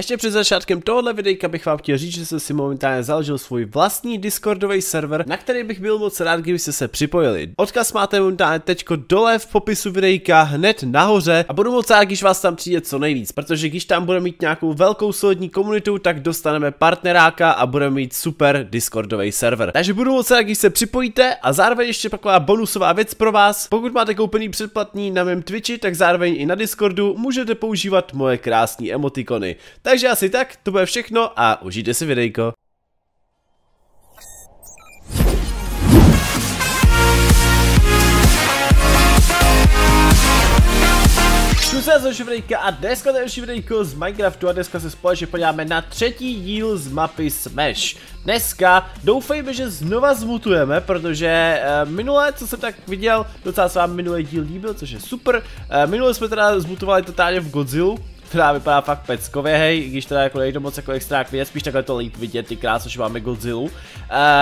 Ještě před začátkem tohohle videjka bych vám chtěl říct, že jsem si momentálně založil svůj vlastní Discordový server, na který bych byl moc rád, kdybyste se připojili. Odkaz máte momentálně teďko dole v popisu videjka hned nahoře a budu moc rád, když vás tam přijde co nejvíc, protože když tam budeme mít nějakou velkou solidní komunitu, tak dostaneme partneráka a budeme mít super Discordový server. Takže budu moc rád, když se připojíte a zároveň ještě taková bonusová věc pro vás. Pokud máte koupený předplatný na mém Twitchi, tak zároveň i na Discordu můžete používat moje krásné emotikony. Takže asi tak, to bude všechno a užijte si videjko. Se další videjka a dneska další videjko z Minecraftu a dneska se společně podíváme na třetí díl z mapy Smash. Dneska doufejme, že znova zmutujeme, protože uh, minule, co jsem tak viděl, docela se vám minulý díl líbil, což je super. Uh, minule jsme teda zmutovali totálně v Godzilla, která vypadá fakt peckově, hej, když teda jako nejde moc jako extra vidět, spíš takhle to líp vidět, ty krás, že máme Godzilla. Uh,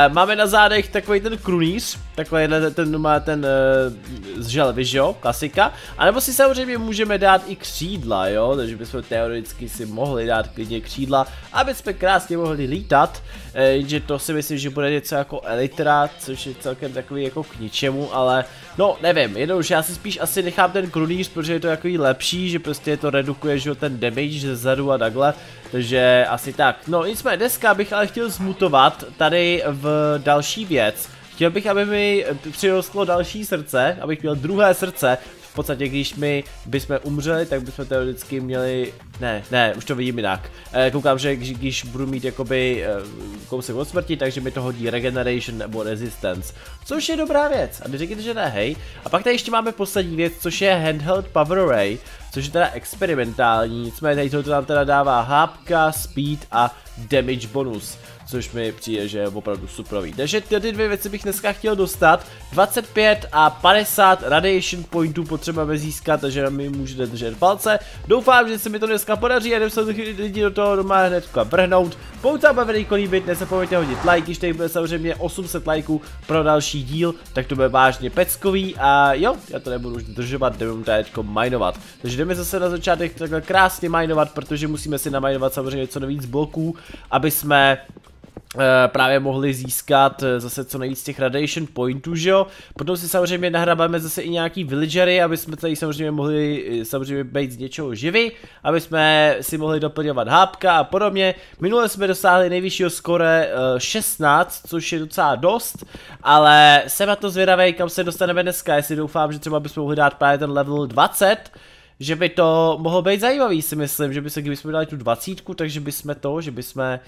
máme na zádech takový ten krunýř, takový ten, ten má ten uh, z želvy, jo, klasika. A nebo si samozřejmě můžeme dát i křídla, jo, takže bychom teoreticky si mohli dát klidně křídla, aby jsme krásně mohli lítat. Uh, že to si myslím, že bude něco jako elitra, což je celkem takový jako k ničemu, ale no nevím, jednoduše já si spíš asi nechám ten krunýř, protože je to takový lepší, že prostě to redukuje, že ten damage ze zadu a takhle, takže asi tak. No nicméně dneska bych ale chtěl zmutovat tady v další věc. Chtěl bych, aby mi přirostlo další srdce, abych měl druhé srdce, podstatě, když my bychom umřeli, tak bychom teoreticky měli, ne, ne, už to vidím jinak. E, koukám, že když, když budu mít jakoby e, kousek od smrti, takže mi to hodí regeneration nebo resistance, což je dobrá věc. A neříkejte, že ne, hej. A pak tady ještě máme poslední věc, což je handheld power array, což je teda experimentální, nicméně tady to nám teda dává hápka, speed a damage bonus což mi přijde, že je opravdu superový. Takže ty, dvě věci bych dneska chtěl dostat. 25 a 50 radiation pointů potřebujeme získat, takže mi můžete držet palce. Doufám, že se mi to dneska podaří a jdem se lidi do toho doma hned vrhnout. Pokud bude videjko líbit, nezapomeňte hodit like, když tady bude samozřejmě 800 lajků pro další díl, tak to bude vážně peckový a jo, já to nebudu už držovat, jdeme tady teďko minovat. Takže jdeme zase na začátek takhle krásně minovat, protože musíme si naminovat samozřejmě co nejvíc bloků, aby jsme právě mohli získat eh, zase co nejvíc těch radiation pointů, že jo. Potom si samozřejmě nahrabáme zase i nějaký villagery, aby jsme tady samozřejmě mohli eh, samozřejmě být z něčeho živi, aby jsme si mohli doplňovat hápka a podobně. Minule jsme dosáhli nejvyššího skore 16, což je docela dost, ale jsem na to zvědavý, kam se dostaneme dneska, jestli doufám, že třeba bychom mohli dát právě ten level 20, že by to mohlo být zajímavý, si myslím, že by se, kdybychom dali tu dvacítku, takže bychom to, že bychom e,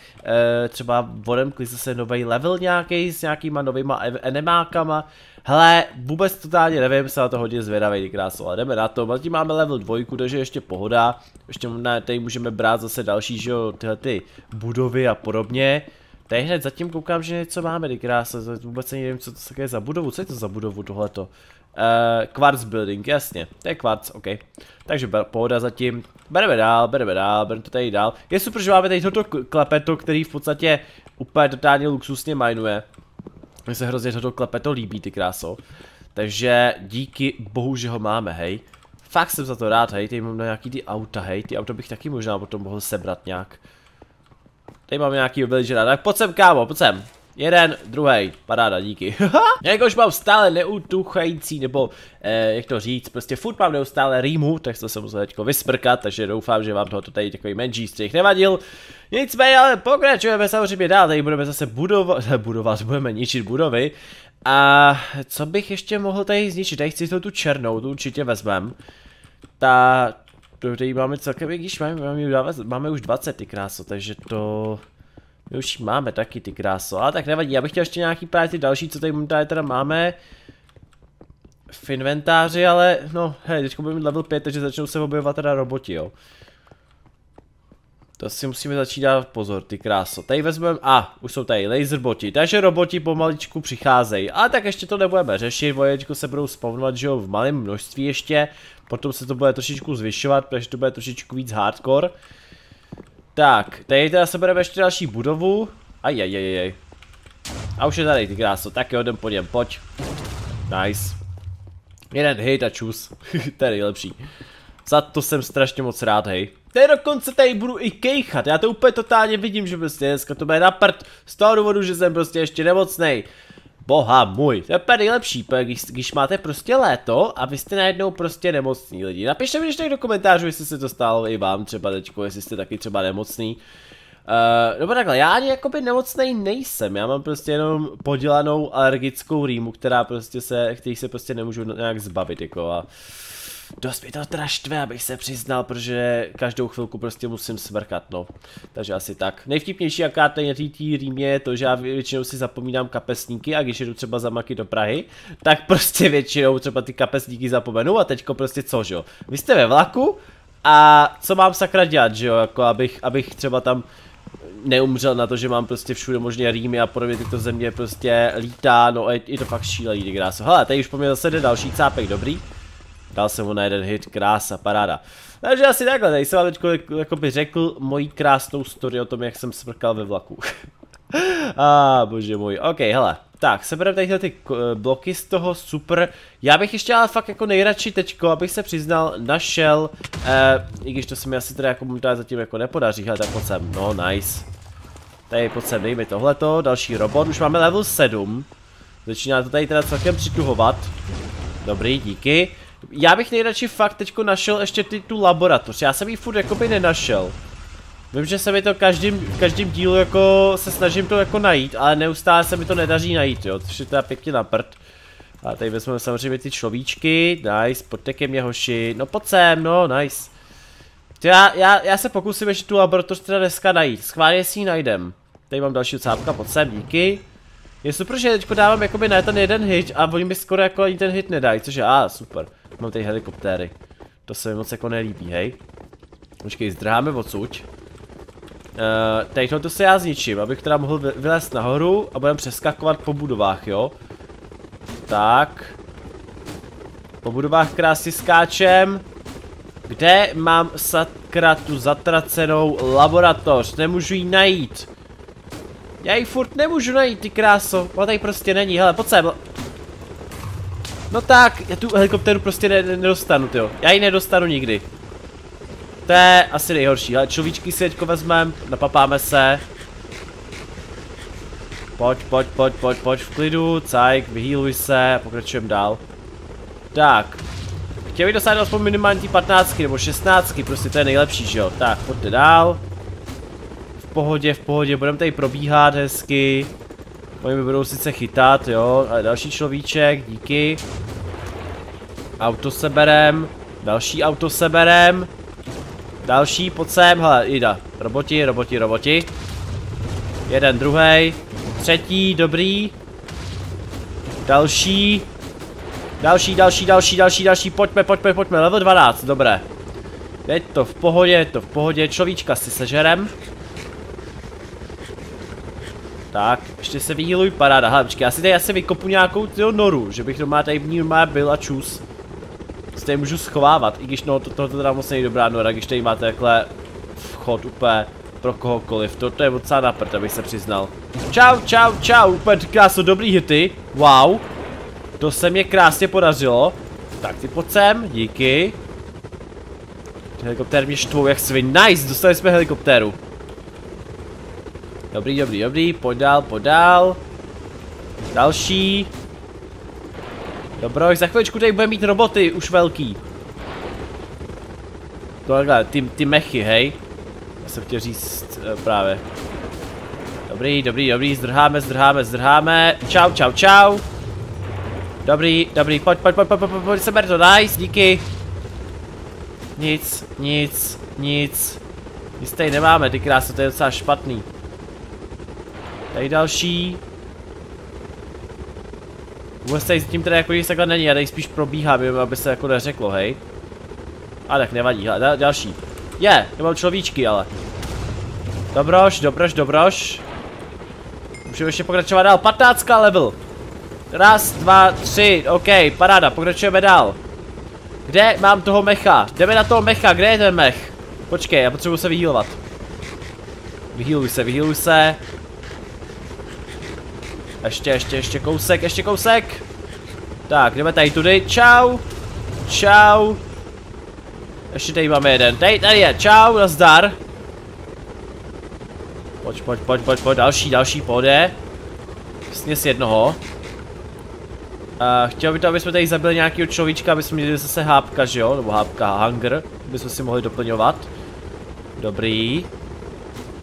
třeba odemkli zase nový level nějaký s nějakýma novýma enemákama. Hele, vůbec totálně nevím, se na to hodně zvědavý, krásu, ale jdeme na to. Zatím máme level dvojku, takže ještě pohoda. Ještě na, tady můžeme brát zase další, že jo, tyhle ty budovy a podobně. Tady hned zatím koukám, že něco máme, krása, vůbec nevím, co to je za budovu, co je to za budovu tohleto. Uh, quartz building, jasně, to je quartz, ok. Takže pohoda zatím, bereme dál, bereme dál, bereme to tady dál. Je super, že máme tady toto klepeto, který v podstatě úplně totálně luxusně minuje. Mně se hrozně toto klepeto líbí, ty kráso. Takže díky bohu, že ho máme, hej. Fakt jsem za to rád, hej, tady mám nějaký ty auta, hej, ty auta bych taky možná potom mohl sebrat nějak. Tady mám nějaký villagera, tak pojď sem kámo, pojď sem. Jeden, druhý, paráda, díky. Jakož mám stále neutuchající, nebo eh, jak to říct, prostě furt mám neustále rýmu, tak to se musel teďko vysprkat, takže doufám, že vám tohoto tady takový menší střih nevadil. Nicméně, ale pokračujeme samozřejmě dál, tady budeme zase budovat, budovat, budeme ničit budovy. A co bych ještě mohl tady zničit, tady chci tu černou, tu určitě vezmem. Ta, tady máme celkem, když máme, máme, máme už 20 ty kráso, takže to... My už máme taky ty kráso, ale tak nevadí, já bych chtěl ještě nějaký právě ty další, co tady momentálně teda máme v inventáři, ale no, hej, teď budeme level 5, takže začnou se objevovat teda roboti, jo. To si musíme začít dát pozor, ty kráso. Tady vezmeme, a, už jsou tady laserboti, takže roboti pomaličku přicházejí. Ale tak ještě to nebudeme řešit, voječko se budou spawnovat, že jo, v malém množství ještě. Potom se to bude trošičku zvyšovat, protože to bude trošičku víc hardcore. Tak, tady teda se bereme ještě další budovu. Ajajajaj. A už je tady ty kráso, tak jo, jdem po něm, pojď. Nice. Jeden hit a čus, to je nejlepší. Za to jsem strašně moc rád, hej. Teď dokonce tady budu i kejchat, já to úplně totálně vidím, že prostě dneska to bude na prd, z toho důvodu, že jsem prostě ještě nemocnej. Boha můj, to je úplně nejlepší, když, když máte prostě léto a vy jste najednou prostě nemocní lidi. Napište mi ještě do komentářů, jestli se to stalo i vám třeba teďko, jestli jste taky třeba nemocný. Uh, nebo takhle, já ani jakoby nemocnej nejsem, já mám prostě jenom podělanou alergickou rýmu, která prostě se, který se prostě nemůžu nějak zbavit, jako a dost mi to teda štve, abych se přiznal, protože každou chvilku prostě musím smrkat, no. Takže asi tak. Nejvtipnější jaká ten tý rým je to, že já většinou si zapomínám kapesníky a když jedu třeba za maky do Prahy, tak prostě většinou třeba ty kapesníky zapomenu a teďko prostě co, že jo. Vy jste ve vlaku a co mám sakra dělat, že jo, jako abych, abych třeba tam neumřel na to, že mám prostě všude možně rýmy a podobně tyto země prostě lítá, no a je, je to fakt šílený, krása. Hele, tady už po mě zase jde další cápek, dobrý. Dal jsem mu na jeden hit, krása, paráda. Takže asi takhle, tady jsem vám teď jakoby řekl moji krásnou story o tom, jak jsem smrkal ve vlaku. A ah, bože můj, ok, hele. Tak, sebereme tady ty bloky z toho, super. Já bych ještě ale fakt jako nejradši teďko, abych se přiznal, našel, eh, i když to se mi asi teda jako momentálně zatím jako nepodaří, hele, tak pojď no nice. Tady pojď sem, dej mi tohleto, další robot, už máme level 7. Začíná to tady teda celkem přituhovat. Dobrý, díky. Já bych nejradši fakt teďko našel ještě ty, tu laboratoř, já jsem ji furt jakoby nenašel. Vím, že se mi to každým, v každém dílu jako se snažím to jako najít, ale neustále se mi to nedaří najít, jo, což je teda pěkně na prd. A tady vezmeme samozřejmě ty človíčky, nice, pojďte ke mně hoši, no pojď sem, no, nice. Já, já, já se pokusím ještě tu laboratoř teda dneska najít, schválně si ji najdem. Tady mám další cápka, pojď sem, díky. Je super, že teďko dávám jakoby na ten jeden hit a oni mi skoro jako ani ten hit nedají, což je, a ah, super. Mám tady helikoptéry. To se mi moc jako nelíbí, hej. Počkej, zdráme odsud. Uh, tady to se já zničím, abych teda mohl vylézt nahoru a budeme přeskakovat po budovách, jo. Tak. Po budovách krásně skáčem. Kde mám sakra tu zatracenou laboratoř? Nemůžu ji najít. Já ji furt nemůžu najít, ty kráso. Ona tady prostě není, hele, pojď sem. No tak, já tu helikopteru prostě ne nedostanu, jo. Já ji nedostanu nikdy. To je asi nejhorší, ale človíčky si teďko vezmeme, napapáme se. Pojď, pojď, pojď, pojď, pojď v klidu, cajk, vyhýluj se, pokračujeme dál. Tak. Chtěl bych dosáhnout aspoň minimálně 15 nebo 16, prostě to je nejlepší, že jo. Tak, pojďte dál. V pohodě, v pohodě, budeme tady probíhat hezky. Oni mi budou sice chytat, jo, ale další človíček, díky. Auto seberem, další auto seberem. Další, pod sem, hele, jda. Roboti, roboti, roboti. Jeden, druhý, třetí, dobrý. Další. Další, další, další, další, další, pojďme, pojďme, pojďme, level 12, dobré. Je to v pohodě, to v pohodě, človíčka si sežerem. Tak, ještě se vyhýluj, paráda, hele, počkej, já si tady asi vykopu nějakou tyho noru, že bych doma tady v ní má byl a čus se tady můžu schovávat, i když no, to, to, to teda moc není dobrá nora, když tady máte takhle vchod úplně pro kohokoliv, to, to je docela na prd, abych se přiznal. Čau, čau, čau, úplně krásno, dobrý hity, wow. To se mě krásně podařilo. Tak ty pojď sem, díky. Helikoptér mě štvou jak svin, nice, dostali jsme helikoptéru. Dobrý, dobrý, dobrý, pojď dál, pojď dál. Další. Dobro, za chviličku tady bude mít roboty, už velký. Tohle, ty, ty mechy, hej. Já jsem chtěl říct uh, právě. Dobrý, dobrý, dobrý, zdrháme, zdrháme, zdrháme. Čau, čau, čau. Dobrý, dobrý, pojď, pojď, pojď, pojď, pojď, pojď, seber to, nice, díky. Nic, nic, nic. Nic tady nemáme, ty krásy, to je docela špatný. Tady další. Vůbec tady s tím teda jako nic takhle není, já tady spíš probíhám, aby se jako neřeklo, hej. A tak nevadí, hele, další. Je, yeah, nemám človíčky, ale. Dobroš, dobroš, dobroš. Můžeme ještě pokračovat dál, 15 level. Raz, dva, tři, OK, paráda, pokračujeme dál. Kde mám toho mecha? Jdeme na toho mecha, kde je ten mech? Počkej, já potřebuji se vyhýlovat. Vyhýluj se, vyhýluj se. Ještě, ještě, ještě kousek, ještě kousek. Tak, jdeme tady tudy. Čau. Čau. Ještě tady máme jeden. Tady, tady je. Čau, nazdar. Pojď, pojď, pojď, pojď, pojď. Další, další pojde. Sněz jednoho. Uh, chtěl by to, aby jsme tady zabili nějakého človíčka, aby jsme měli zase hápka, že jo? Nebo hápka, hunger, aby jsme si mohli doplňovat. Dobrý.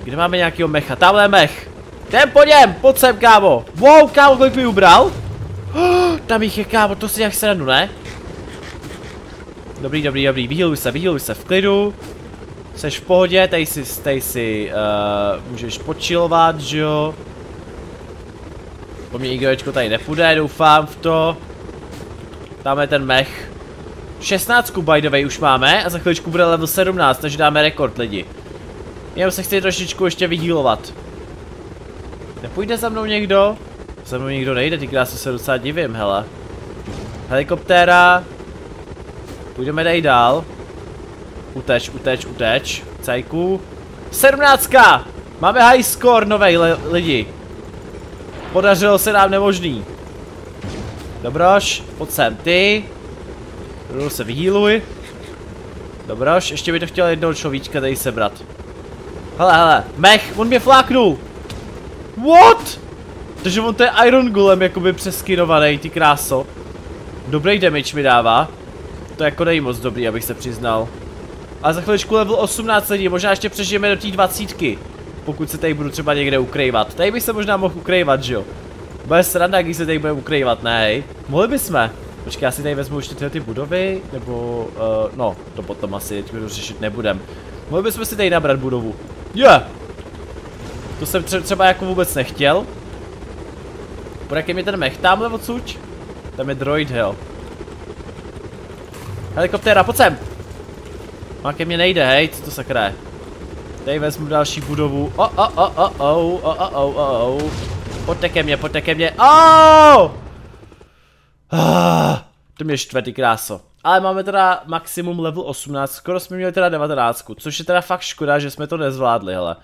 Kde máme nějakého mecha? Tamhle mech. Ten po něm, pojď sem, kámo. Wow, kámo, kolik mi ubral? Oh, tam jich je, kámo, to si nějak sranu, ne? Dobrý, dobrý, dobrý, vyhýluj se, vyhýluj se v klidu. Seš v pohodě, tady si, tady si uh, můžeš počilovat, že jo? Po mě IGOčko tady nepůjde, doufám v to. Tam je ten mech. 16 by the way už máme a za chviličku bude level 17, takže dáme rekord lidi. Jenom se chci trošičku ještě vyhýlovat. Nepůjde za mnou někdo? Za mnou někdo nejde, ty krásy se docela divím, hele. Helikoptéra. Půjdeme tady dál. Uteč, uteč, uteč. Cajku. 17. Máme high score novej lidi. Podařilo se nám nemožný. Dobroš, pojď sem ty. Rovnou se vyhýluj. Dobroš, ještě by to chtěl jednoho človíčka tady sebrat. Hele, hele, mech, on mě fláknul. What? Takže on to je Iron Golem, jakoby přeskinovaný, ty kráso. Dobrý damage mi dává. To jako není moc dobrý, abych se přiznal. A za chviličku level 18 lidí, možná ještě přežijeme do té dvacítky. Pokud se tady budu třeba někde ukrývat. Tady bych se možná mohl ukrývat, že jo? Bude sranda, když se tady budeme ukrývat, ne? Mohli bychom. Počkej, já si tady vezmu ještě tyhle ty budovy, nebo, uh, no, to potom asi teď řešit nebudem. Mohli bychom si tady nabrat budovu. Je! Yeah. To jsem tře třeba jako vůbec nechtěl. Bude mi ten mech tamhle odsuč? Tam je droid, hell. Helikoptéra, pojď sem! Má ke mně nejde, hej, co to sakra je? Tady vezmu další budovu. O, o, o, o, o, o, o, o, o, o. Pojďte ke mně, pojďte ke mně. Oh! To mě štve, kráso. Ale máme teda maximum level 18, skoro jsme měli teda 19, což je teda fakt škoda, že jsme to nezvládli, hele.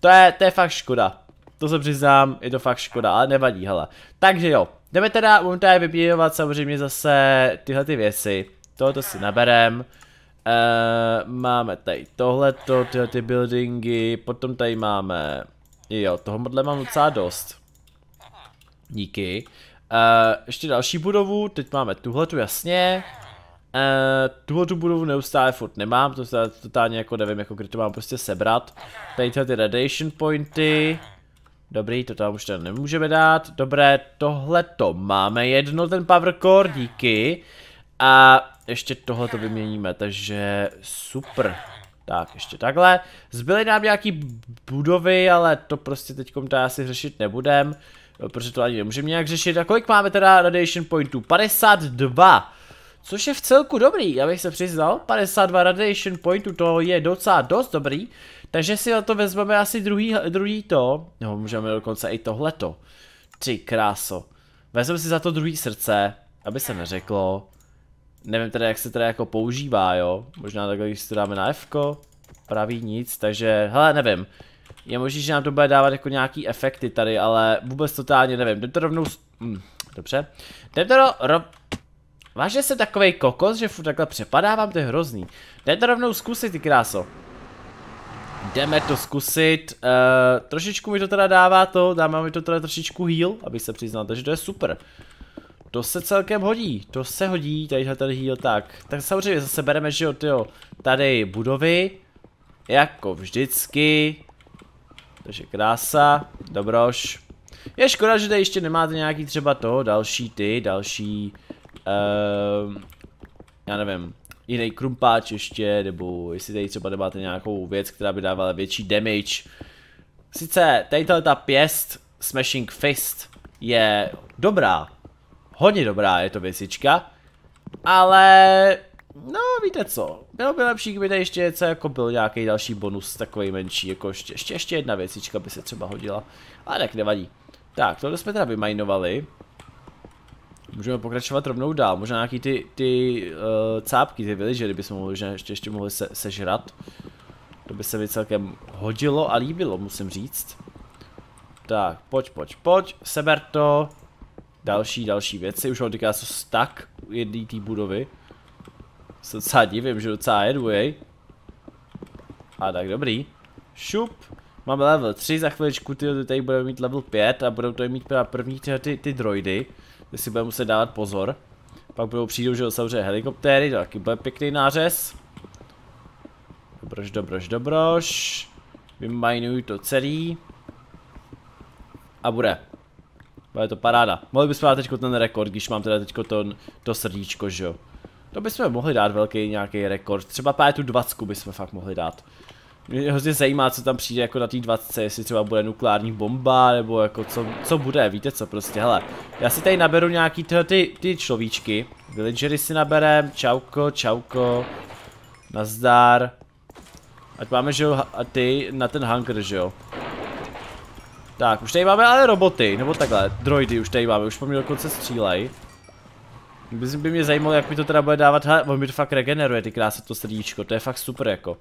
To je, to je fakt škoda. To se přiznám, je to fakt škoda, ale nevadí, hele. Takže jo, jdeme teda, budeme tady vybíjovat samozřejmě zase tyhle ty věci. Tohoto si naberem. Uh, máme tady tohleto, tyhle ty buildingy, potom tady máme, jo, toho modle mám docela dost. Díky. Uh, ještě další budovu, teď máme tuhletu jasně. Uh, tuhle tu budovu neustále furt nemám, to se totálně jako nevím, jako kde to mám prostě sebrat. Tady ty radiation pointy. Dobrý, to tam už tady nemůžeme dát. Dobré, tohle to máme jedno, ten power core, díky. A ještě tohle to vyměníme, takže super. Tak, ještě takhle. Zbyly nám nějaký budovy, ale to prostě teďkom to asi řešit nebudem. Protože to ani nemůžeme nějak řešit. A kolik máme teda radiation pointů? 52. Což je v celku dobrý, já bych se přiznal. 52 radiation pointů, to je docela dost dobrý. Takže si na to vezmeme asi druhý, druhý to. No, můžeme dokonce i tohleto. Ty kráso. Vezmeme si za to druhý srdce, aby se neřeklo. Nevím teda, jak se teda jako používá, jo. Možná takhle, když si to dáme na F, praví nic, takže, hele, nevím. Je možný, že nám to bude dávat jako nějaký efekty tady, ale vůbec totálně nevím. Jdem to rovnou... Hm, dobře. Jdem to ro... ro... Vážně jsem takovej kokos, že furt takhle přepadávám, to je hrozný. Jdem to rovnou zkusit, ty kráso. Jdeme to zkusit. Uh, trošičku mi to teda dává to, dáme mi to teda trošičku heal, abych se přiznal, takže to je super. To se celkem hodí, to se hodí, tadyhle ten heal, tak. Tak samozřejmě zase bereme, že jo, tyjo, tady budovy. Jako vždycky. Takže krása, dobroš. Je škoda, že tady ještě nemáte nějaký třeba to, další ty, další, uh, já nevím, jiný krumpáč ještě, nebo jestli tady třeba nemáte nějakou věc, která by dávala větší damage. Sice tady ta pěst Smashing Fist je dobrá, hodně dobrá je to věcička, ale no víte co, bylo by lepší, kdyby tady ještě něco jako byl nějaký další bonus takový menší, jako ještě, ještě, ještě jedna věcička by se třeba hodila, ale tak nevadí. Tak, tohle jsme teda vymajnovali. Můžeme pokračovat rovnou dál, možná nějaký ty, ty uh, cápky, ty villagery bychom mohli, že ještě, ještě mohli se, sežrat. To by se mi celkem hodilo a líbilo, musím říct. Tak, pojď, pojď, pojď, seber to. Další, další věci, už ho týká co stak jedné té budovy. Se docela divím, že docela jedu, jej. A tak dobrý. Šup. Máme level 3, za chviličku ty tady budeme mít level 5 a budou tady mít první ty, ty, ty droidy. Kde si budeme muset dávat pozor. Pak budou přijdou, že samozřejmě helikoptéry, to taky bude pěkný nářez. Dobroš, dobroš, dobroš. Vymajnuju to celý. A bude. Bude to paráda. Mohli bychom dát teďko ten rekord, když mám teda teďko to, to srdíčko, že jo. To bychom mohli dát velký nějaký rekord. Třeba tu 20 bychom fakt mohli dát. Mě hrozně zajímá, co tam přijde jako na té 20, jestli třeba bude nukleární bomba, nebo jako co, co bude, víte co prostě, hele. Já si tady naberu nějaký tyhle ty, ty človíčky. Villagery si naberem, čauko, čauko. Nazdar. Ať máme, že jo, a ty na ten hangar, že jo. Tak, už tady máme ale roboty, nebo takhle, droidy už tady máme, už po mě dokonce střílej. By, by mě zajímalo, jak mi to teda bude dávat, hele, on mi to fakt regeneruje, ty krásy to srdíčko, to je fakt super jako.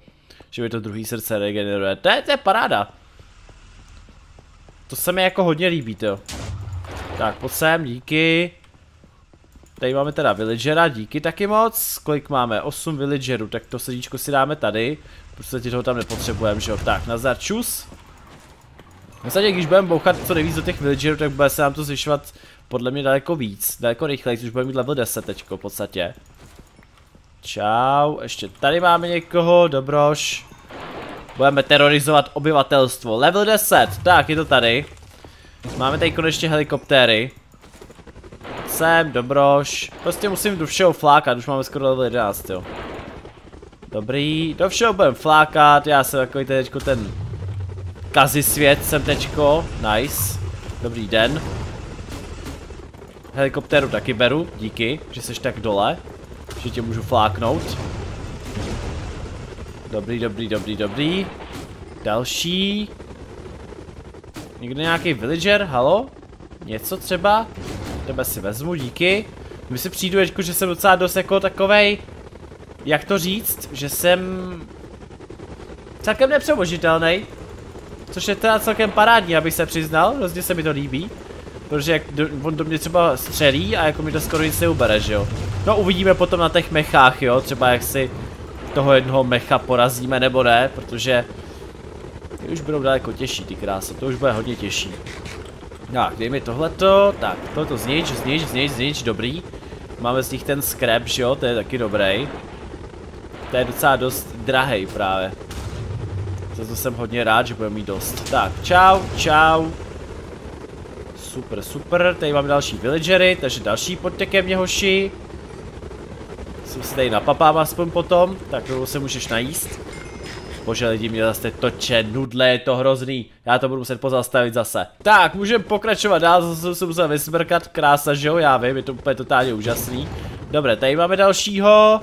Že mi to druhý srdce regeneruje, to je, to je paráda. To se mi jako hodně líbí, to. Tak, pojď sem, díky. Tady máme teda villagera, díky taky moc. Kolik máme? 8 villagerů, tak to srdíčko si dáme tady. Prostě toho tam nepotřebujeme, že jo. Tak, nazar, čus. V podstatě, když budeme bouchat co nejvíc do těch villagerů, tak bude se nám to zvyšovat podle mě daleko víc, daleko rychleji, už budeme mít level 10 teďko v podstatě. Čau, ještě tady máme někoho, dobroš. Budeme terorizovat obyvatelstvo. Level 10, tak je to tady. Máme tady konečně helikoptéry. Sem, dobroš. Prostě musím do všeho flákat, už máme skoro level 11, jo. Dobrý, do všeho budeme flákat, já jsem takový teďko ten kazi svět jsem teďko, nice. Dobrý den. Helikoptéru taky beru, díky, že jsi tak dole. Že tě můžu fláknout. Dobrý, dobrý, dobrý, dobrý. Další. Někde nějaký villager, halo? Něco třeba? Tebe si vezmu, díky. Mi se přijdu, jako, že jsem docela dost jako takovej, jak to říct, že jsem celkem nepřemožitelný. Což je teda celkem parádní, abych se přiznal, hrozně se mi to líbí. Protože jak do, on do mě třeba střelí a jako mi to skoro nic neubere, že jo. No uvidíme potom na těch mechách, jo, třeba jak si toho jednoho mecha porazíme nebo ne, protože ty už budou daleko těžší ty krásy, to už bude hodně těžší. Tak, dej mi tohleto, tak, tohleto znič, znič, znič, znič, dobrý. Máme z nich ten scrap, že jo, to je taky dobrý. To je docela dost drahej právě. Za to jsem hodně rád, že budeme mít dost. Tak, čau, čau. Super, super, tady máme další villagery, takže další pojďte ke mně hoši. Jsem si tady napapám aspoň potom, tak se můžeš najíst. Bože lidi, mě zase toče, nudle, je to hrozný. Já to budu muset pozastavit zase. Tak, můžeme pokračovat dál, zase jsem se musel vysmrkat, krása, že jo, já vím, je to úplně totálně úžasný. Dobré, tady máme dalšího.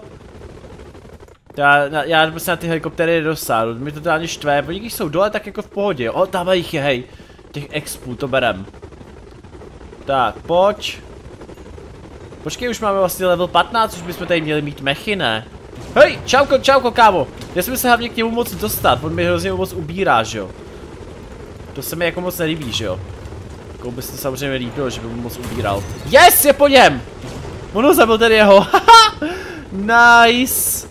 Já, já prostě na ty helikoptery dosáhnu, mi to totálně štve, oni když jsou dole, tak jako v pohodě. O, tam jich je, hej. Těch expů, to berem. Tak, pojď. Počkej, už máme vlastně level 15, už bychom tady měli mít mechy, ne? Hej, čauko, čauko, kámo. Já jsem se hlavně k němu moc dostat, on mi hrozně moc ubírá, že jo. To se mi jako moc nelíbí, že jo. Jako by se samozřejmě líbilo, že by mu moc ubíral. Yes, je po něm! Ono zabil ten jeho, Nice!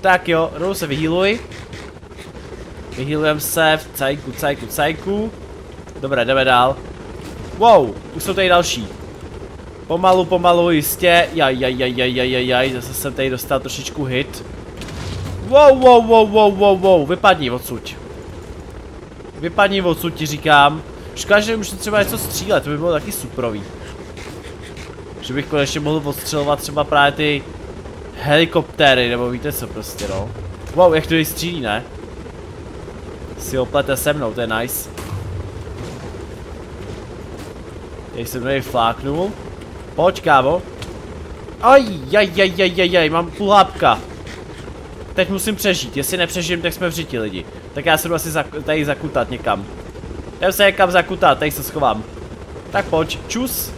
Tak jo, rovnou se vyhýluj. Vyhýlujem se v cajku, cajku, cajku. Dobré, jdeme dál. Wow, už jsou tady další. Pomalu, pomalu, jistě. Jaj, jaj, jaj, jaj, jaj, jaj, jaj, zase jsem tady dostal trošičku hit. Wow, wow, wow, wow, wow, wow, vypadni odsud. Vypadni odsud, ti říkám. Škoda, že můžu třeba něco střílet, to by bylo taky suprový. Že bych konečně mohl odstřelovat třeba právě ty helikoptéry, nebo víte co prostě, no. Wow, jak to střílí, ne? Si oplete se mnou, to je nice. Jak jsem tady fláknul. Pojď, kávo. Aj, jaj, jaj, jaj, jaj, mám půl hápka. Teď musím přežít, jestli nepřežijem, tak jsme v žití lidi. Tak já se jdu asi zak tady zakutat někam. Jdem se někam zakutat, tady se schovám. Tak pojď, čus.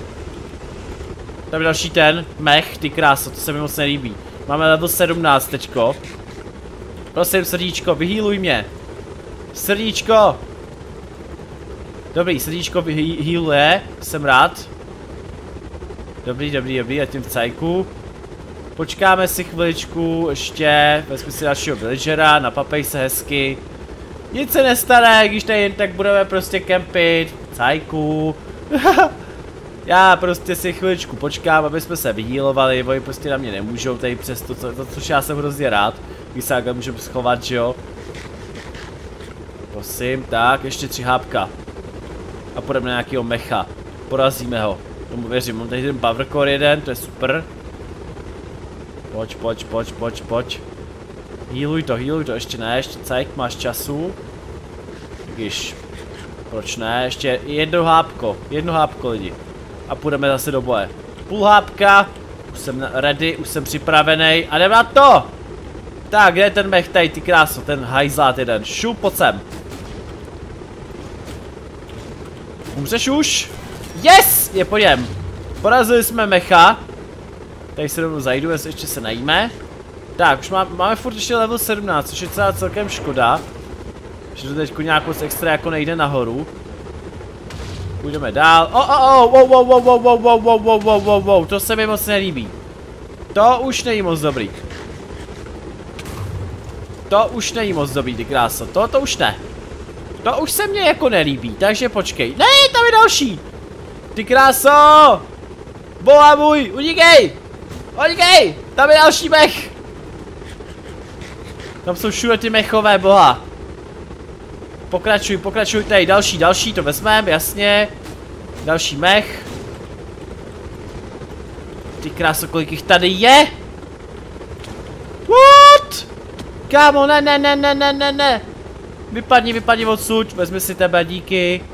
Tam je další ten, mech, ty kráso, to se mi moc nelíbí. Máme level 17 tečko. Prosím, srdíčko, vyhýluj mě. Srdíčko. Dobrý, srdíčko vyhýluje, jsem rád. Dobrý, dobrý, dobrý, a tím v cajku. Počkáme si chviličku ještě, vezmi si dalšího villagera, napapej se hezky. Nic se nestane, když tady jen tak budeme prostě kempit, cajku. Já prostě si chviličku počkám, aby jsme se vyhýlovali, oni prostě na mě nemůžou tady přes to, co, to což já jsem hrozně rád. Když se takhle můžeme schovat, že jo. Prosím, tak, ještě tři hápka. A půjdeme na nějakého mecha. Porazíme ho. Tomu věřím, mám tady ten core jeden, to je super. Pojď, pojď, pojď, pojď, pojď. Healuj to, healuj to, ještě ne, ještě cajk, máš času. Když, proč ne, ještě jedno hápko, jedno hápko lidi. A půjdeme zase do boje. Půl hápka, už jsem ready, už jsem připravený a jdem na to! Tak, kde je ten mech tady, ty kráso, ten hajzlát jeden, šup, pojď sem. Umřeš už? Yes! Je, pojďem. Porazili jsme mecha. Tady se rovnou zajdu, jestli ještě se najíme. Tak, už má, máme furt ještě level 17, což je celá celkem škoda. Že to teď nějak moc extra jako nejde nahoru. Půjdeme dál. Oh, oh, oh, wow, wow, wow, wow, wow, wow, wow, wow, wow, wow, wow, to se mi moc nelíbí. To už není moc dobrý. To už není moc dobrý, ty krása. To, to už ne. To už se mně jako nelíbí, takže počkej. Ne, tam je další. Ty kráso! Boha můj, unikej! Unikej! Tam je další mech! Tam jsou všude ty mechové, boha. Pokračuj, pokračuj tady, další, další, to vezmeme, jasně. Další mech. Ty kráso, kolik jich tady je? What? Kámo, ne, ne, ne, ne, ne, ne, ne. Vypadni, vypadni odsud, vezmi si tebe, díky.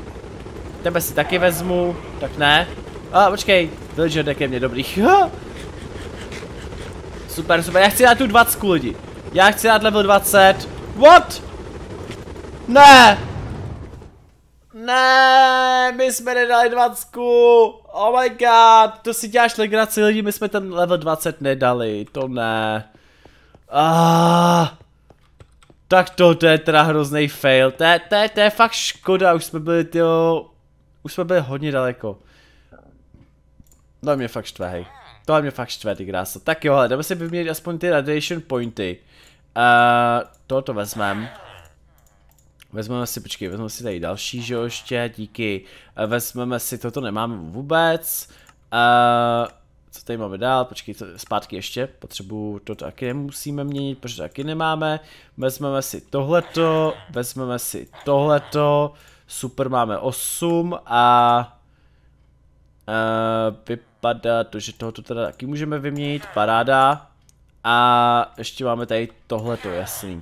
Tebe si taky vezmu, tak ne. A počkej, villager deck je mě dobrý. super, super, já chci dát tu 20 lidi. Já chci dát level 20. What? Ne! Ne, my jsme nedali 20. Oh my god, to si děláš legraci lidi, my jsme ten level 20 nedali, to ne. Ah. Tak to, to je teda hrozný fail, to je, to, je, to je fakt škoda, už jsme byli, tyjo, už jsme byli hodně daleko. To mě fakt štve, hej. To mě fakt štve, ty krása. Tak jo, ale jdeme si vyměnit aspoň ty radiation pointy. Uh, toto vezmem. Vezmeme si, počkej, vezmeme si tady další, že jo, ještě, díky. Uh, vezmeme si, toto nemáme vůbec. Uh, co tady máme dál, počkej, zpátky ještě, potřebuju, to taky nemusíme měnit, protože taky nemáme. Vezmeme si tohleto, vezmeme si tohleto, super, máme 8 a... Uh, vypadá to, že tohoto teda taky můžeme vyměnit, paráda. A ještě máme tady tohleto, jasný.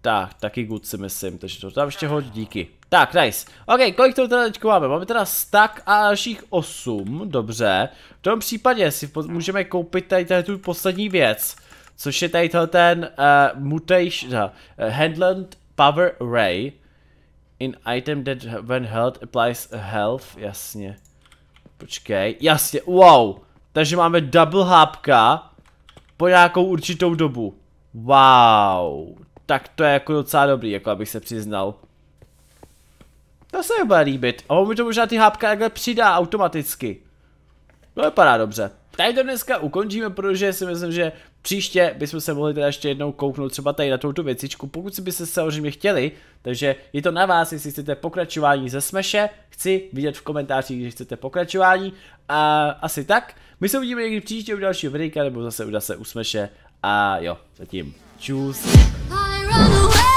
Tak, taky good si myslím, takže to tam ještě hodí, díky. Tak, nice. OK, kolik to teda teď máme? Máme teda stack a dalších 8, dobře. V tom případě si můžeme koupit tady, tady tu poslední věc, což je tady ten uh, mutation, uh, handland power ray. In item that when held applies health, jasně. Počkej, jasně, wow. Takže máme double hápka po nějakou určitou dobu. Wow, tak to je jako docela dobrý, jako abych se přiznal. To se mi bude líbit. A on mi to možná ty hápka takhle přidá automaticky. To vypadá dobře. Tady to dneska ukončíme, protože si myslím, že příště bychom se mohli teda ještě jednou kouknout třeba tady na touto věcičku, pokud si byste samozřejmě chtěli, takže je to na vás, jestli chcete pokračování ze Smeše, chci vidět v komentářích, že chcete pokračování a asi tak. My se uvidíme někdy příště u dalšího videa, nebo zase u zase u Smeše a jo, zatím čus. I run away.